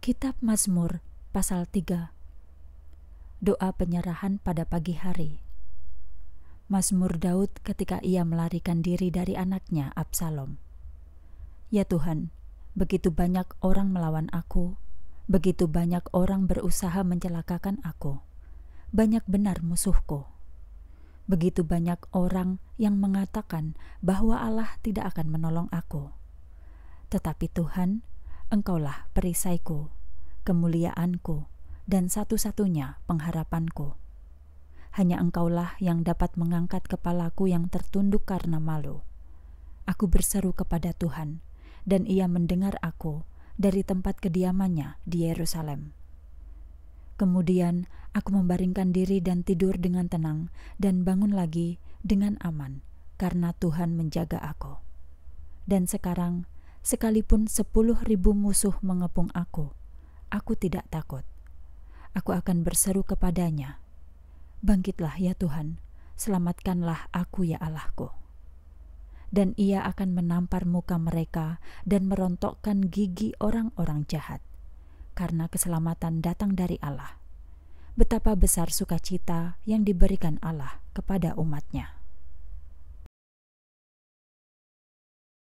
Kitab Mazmur pasal 3 Doa penyerahan pada pagi hari Mazmur Daud ketika ia melarikan diri dari anaknya Absalom Ya Tuhan, begitu banyak orang melawan aku, begitu banyak orang berusaha mencelakakan aku, banyak benar musuhku. Begitu banyak orang yang mengatakan bahwa Allah tidak akan menolong aku. Tetapi Tuhan, Engkaulah perisaiku, kemuliaanku, dan satu-satunya pengharapanku. Hanya Engkaulah yang dapat mengangkat kepalaku yang tertunduk karena malu. Aku berseru kepada Tuhan, dan Ia mendengar aku dari tempat kediamannya di Yerusalem. Kemudian aku membaringkan diri dan tidur dengan tenang, dan bangun lagi dengan aman, karena Tuhan menjaga aku. Dan sekarang Sekalipun sepuluh ribu musuh mengepung aku, aku tidak takut. Aku akan berseru kepadanya, Bangkitlah ya Tuhan, selamatkanlah aku ya Allahku. Dan ia akan menampar muka mereka dan merontokkan gigi orang-orang jahat, karena keselamatan datang dari Allah. Betapa besar sukacita yang diberikan Allah kepada umatnya.